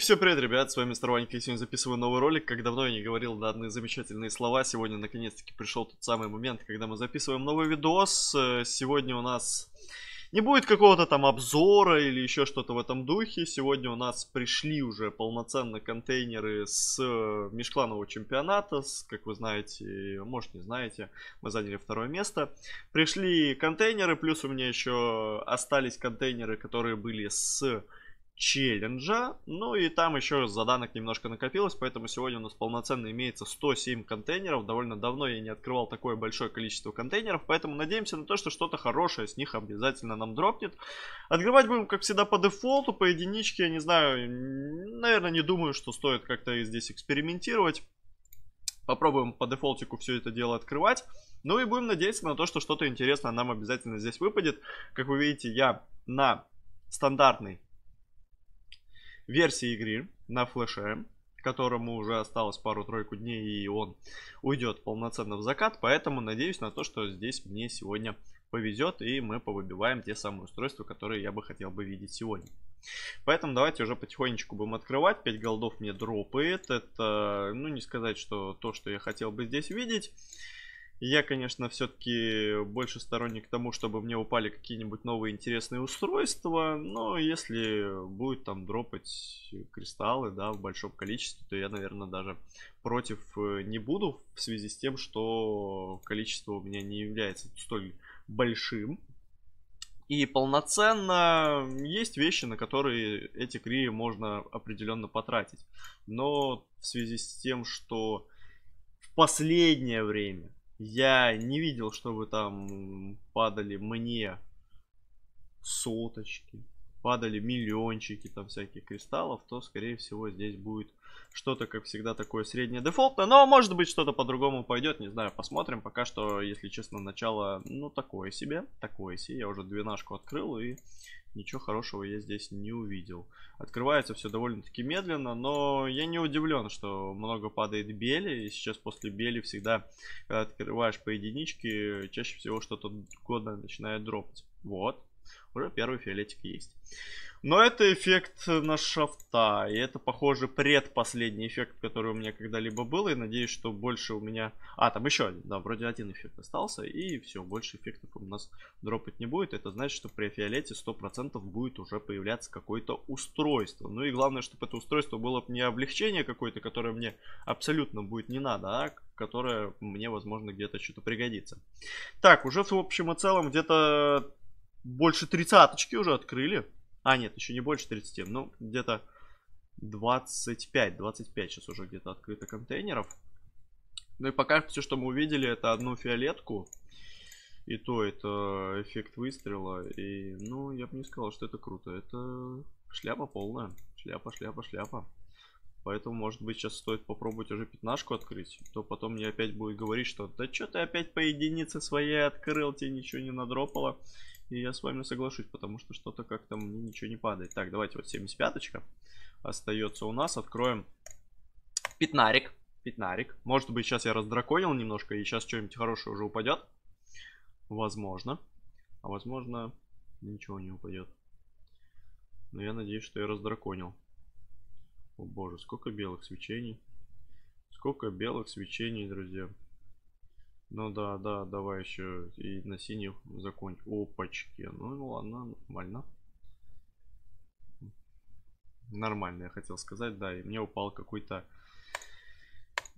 всем привет, ребят, с вами Старванька, я сегодня записываю новый ролик, как давно я не говорил данные замечательные слова, сегодня наконец-таки пришел тот самый момент, когда мы записываем новый видос, э, сегодня у нас не будет какого-то там обзора или еще что-то в этом духе, сегодня у нас пришли уже полноценно контейнеры с э, межкланового чемпионата, с, как вы знаете, может не знаете, мы заняли второе место, пришли контейнеры, плюс у меня еще остались контейнеры, которые были с челленджа. Ну и там еще заданок немножко накопилось, поэтому сегодня у нас полноценно имеется 107 контейнеров. Довольно давно я не открывал такое большое количество контейнеров, поэтому надеемся на то, что что-то хорошее с них обязательно нам дропнет. Открывать будем, как всегда, по дефолту, по единичке. Я не знаю, наверное, не думаю, что стоит как-то здесь экспериментировать. Попробуем по дефолтику все это дело открывать. Ну и будем надеяться на то, что что-то интересное нам обязательно здесь выпадет. Как вы видите, я на стандартный версии игры на флеше, которому уже осталось пару-тройку дней и он уйдет полноценно в закат. Поэтому надеюсь на то, что здесь мне сегодня повезет и мы повыбиваем те самые устройства, которые я бы хотел бы видеть сегодня. Поэтому давайте уже потихонечку будем открывать. 5 голдов мне дропает. Это, ну не сказать, что то, что я хотел бы здесь видеть. Я, конечно, все-таки больше сторонник тому, чтобы мне упали какие-нибудь новые интересные устройства. Но если будет там дропать кристаллы, да, в большом количестве, то я, наверное, даже против э, не буду в связи с тем, что количество у меня не является столь большим. И полноценно есть вещи, на которые эти кри можно определенно потратить. Но в связи с тем, что в последнее время я не видел, чтобы там падали мне соточки, падали миллиончики там всяких кристаллов, то скорее всего здесь будет что-то, как всегда, такое среднее дефолтное. Но может быть что-то по-другому пойдет, не знаю, посмотрим. Пока что, если честно, начало, ну, такое себе, такое себе. Я уже двенашку открыл и ничего хорошего я здесь не увидел. Открывается все довольно-таки медленно, но я не удивлен, что много падает бели. И сейчас после бели всегда, когда открываешь по единичке, чаще всего что-то годное начинает дропать. Вот, уже первый фиолетик есть. Но это эффект на шафта. И это, похоже, предпоследний эффект, который у меня когда-либо был. И надеюсь, что больше у меня... А, там еще один. Да, вроде один эффект остался. И все, больше эффектов у нас дропать не будет. Это значит, что при фиолете 100% будет уже появляться какое-то устройство. Ну и главное, чтобы это устройство было не облегчение какое-то, которое мне абсолютно будет не надо, а которое мне, возможно, где-то что-то пригодится. Так, уже в общем и целом где-то больше тридцаточки уже открыли. А, нет, еще не больше 30. Ну, где-то 25. 25 сейчас уже где-то открыто контейнеров. Ну и пока все, что мы увидели, это одну фиолетку. И то это эффект выстрела. И, ну, я бы не сказал, что это круто. Это шляпа полная. Шляпа, шляпа, шляпа. Поэтому, может быть, сейчас стоит попробовать уже пятнашку открыть. То потом мне опять будет говорить, что да что ты опять по единице своей открыл, тебе ничего не надропало. И я с вами соглашусь, потому что что-то как-то мне ничего не падает. Так, давайте вот 75-очка остается у нас. Откроем пятнарик. Пятнарик. Может быть, сейчас я раздраконил немножко, и сейчас что-нибудь хорошее уже упадет. Возможно. А возможно, ничего не упадет. Но я надеюсь, что я раздраконил. О боже, сколько белых свечений. Сколько белых свечений, друзья. Ну да, да, давай еще и на синих закончим. Опачки. Ну, ну ладно, нормально. Нормально, я хотел сказать, да. И мне упал какой-то...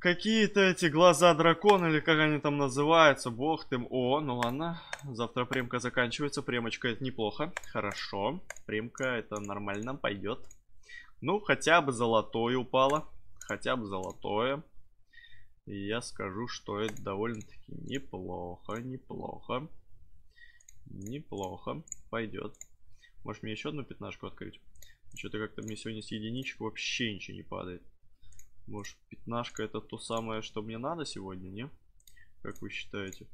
Какие-то эти глаза дракона, или как они там называются, бог ты... О, ну ладно, завтра премка заканчивается, премочка это неплохо, хорошо, премка это нормально, пойдет. Ну, хотя бы золотое упало, хотя бы золотое. И я скажу, что это довольно-таки неплохо, неплохо. Неплохо. Пойдет. Может мне еще одну пятнашку открыть? Что-то как-то мне сегодня с единичек вообще ничего не падает. Может пятнашка это то самое, что мне надо сегодня, не? Как вы считаете?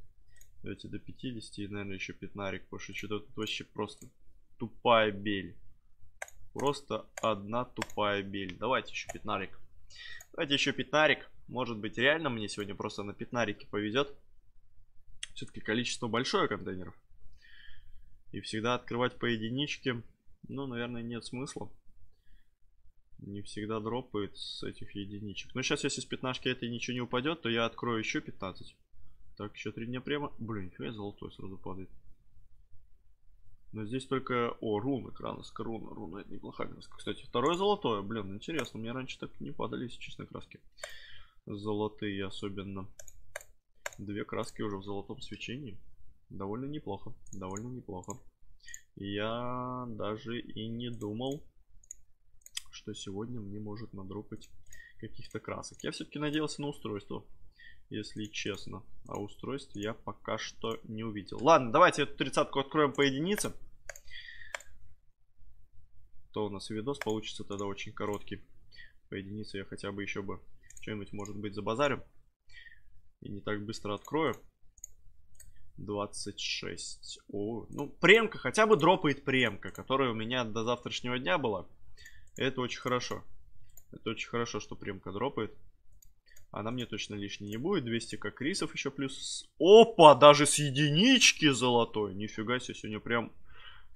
Давайте до 50 и, наверное, еще пятнарик, потому что что-то тут вообще просто тупая бель. Просто одна тупая бель. Давайте еще пятнарик. Давайте еще пятнарик. Может быть, реально мне сегодня просто на пятнарике повезет. Все-таки количество большое контейнеров. И всегда открывать по единичке, ну, наверное, нет смысла. Не всегда дропает с этих единичек. Но сейчас, если с пятнашки это ничего не упадет, то я открою еще 15. Так, еще три дня прямо. Блин, нифига золотой сразу падает. Но здесь только... О, руны, краска, руна, руна, это неплохая краска. Кстати, второе золотое, блин, интересно. Мне раньше так не падали, если честно, краски. Золотые особенно. Две краски уже в золотом свечении. Довольно неплохо, довольно неплохо. Я даже и не думал, что сегодня мне может надропать каких-то красок. Я все-таки надеялся на устройство, если честно. А устройство я пока что не увидел. Ладно, давайте эту тридцатку откроем по единице. То у нас видос получится тогда очень короткий. По единице я хотя бы еще бы что-нибудь, может быть, за базарю. И не так быстро открою. 26. О, ну, премка, хотя бы дропает премка, которая у меня до завтрашнего дня была. Это очень хорошо. Это очень хорошо, что премка дропает. Она мне точно лишней не будет. 200 как рисов еще плюс. Опа, даже с единички золотой. Нифига себе, сегодня прям...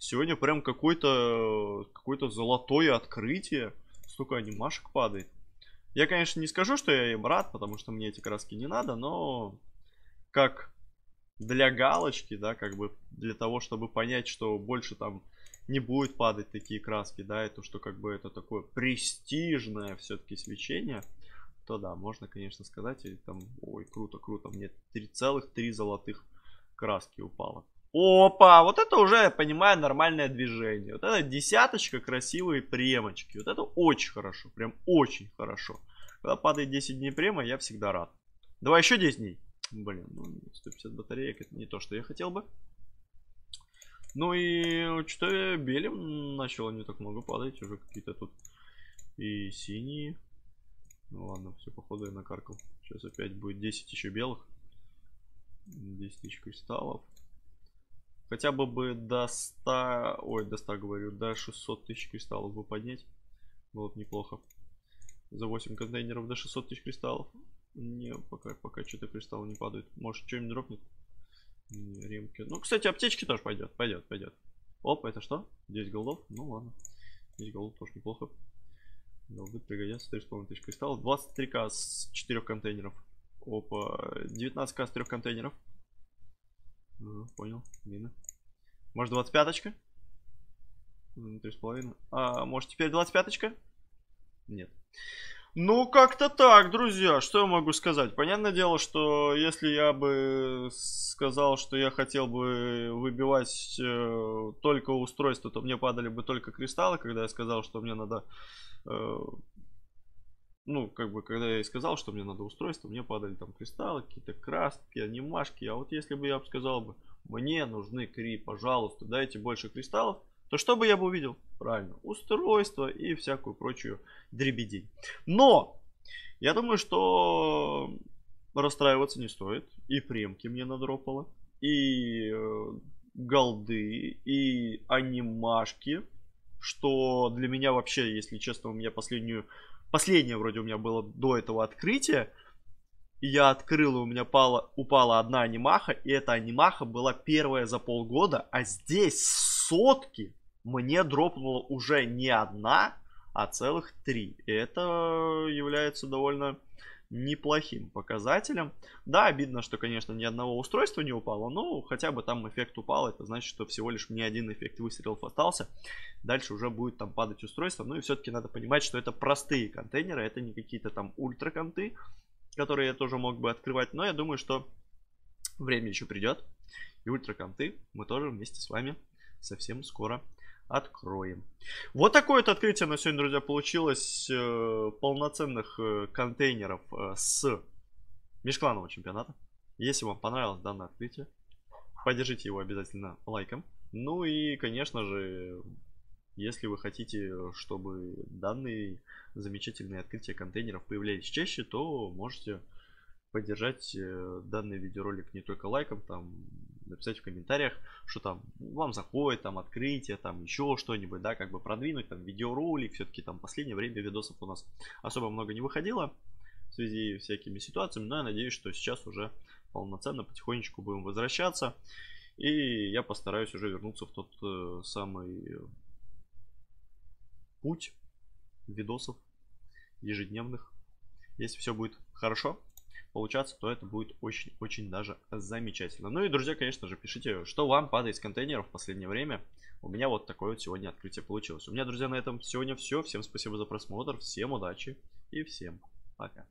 Сегодня прям какое-то какое-то золотое открытие. Столько анимашек падает. Я, конечно, не скажу, что я им рад, потому что мне эти краски не надо, но как для галочки, да, как бы для того, чтобы понять, что больше там не будет падать такие краски, да, и то, что как бы это такое престижное все-таки свечение, то да, можно, конечно, сказать, и там, ой, круто, круто, мне 3,3 золотых краски упало. Опа, вот это уже, я понимаю, нормальное движение. Вот это десяточка, красивые премочки. Вот это очень хорошо, прям очень хорошо. Когда падает 10 дней према, я всегда рад. Давай еще 10 дней. Блин, ну 150 батареек это не то, что я хотел бы. Ну и что-то белым начало не так много падать. Уже какие-то тут и синие. Ну ладно, все походу я накаркал. Сейчас опять будет 10 еще белых. 10 тысяч кристаллов. Хотя бы бы до 100, ой, до 100 говорю, до 600 тысяч кристаллов бы поднять. Было бы неплохо. За 8 контейнеров до 600 тысяч кристаллов. Не, пока, пока что-то кристаллы не падают. Может, что-нибудь дропнет? Не, ремки. Ну, кстати, аптечки тоже пойдет, пойдет, пойдет. Оп, это что? 10 голдов? Ну, ладно. 10 голдов тоже неплохо. Голды пригодятся. 3,5 тысяч кристаллов. 23к с 4 контейнеров. Опа. 19к с 3 контейнеров. Ну, понял. Мина. Может, 25-очка? 3,5. А, может, теперь 25-очка? Нет. Ну, как-то так, друзья. Что я могу сказать? Понятное дело, что если я бы сказал, что я хотел бы выбивать э, только устройство, то мне падали бы только кристаллы. Когда я сказал, что мне надо... Э, ну, как бы, когда я и сказал, что мне надо устройство, мне падали там кристаллы, какие-то краски, анимашки. А вот если бы я бы сказал бы, мне нужны кри, пожалуйста, дайте больше кристаллов, то что бы я бы увидел? Правильно, устройство и всякую прочую дребедень. Но, я думаю, что расстраиваться не стоит. И премки мне надропало, и э, голды, и анимашки, что для меня вообще, если честно, у меня последнюю, последнее вроде у меня было до этого открытия, и я открыл, и у меня пала, упала одна анимаха, и эта анимаха была первая за полгода, а здесь сотки мне дропнула уже не одна, а целых три. И это является довольно неплохим показателем. Да, обидно, что, конечно, ни одного устройства не упало, но хотя бы там эффект упал. Это значит, что всего лишь мне один эффект выстрелов остался. Дальше уже будет там падать устройство. Ну и все-таки надо понимать, что это простые контейнеры, это не какие-то там ультраконты, которые я тоже мог бы открывать. Но я думаю, что время еще придет. И ультраконты мы тоже вместе с вами совсем скоро откроем. Вот такое вот открытие на сегодня, друзья, получилось э, полноценных э, контейнеров э, с межкланового чемпионата. Если вам понравилось данное открытие, поддержите его обязательно лайком. Ну и, конечно же, если вы хотите, чтобы данные замечательные открытия контейнеров появлялись чаще, то можете поддержать э, данный видеоролик не только лайком, там написать в комментариях, что там вам заходит, там открытие, там еще что-нибудь, да, как бы продвинуть, там видеоролик, все-таки там последнее время видосов у нас особо много не выходило в связи с всякими ситуациями, но я надеюсь, что сейчас уже полноценно потихонечку будем возвращаться, и я постараюсь уже вернуться в тот э, самый путь, видосов ежедневных. Если все будет хорошо получаться, то это будет очень-очень даже замечательно. Ну и, друзья, конечно же, пишите, что вам падает из контейнеров в последнее время. У меня вот такое вот сегодня открытие получилось. У меня, друзья, на этом сегодня все. Всем спасибо за просмотр, всем удачи и всем пока.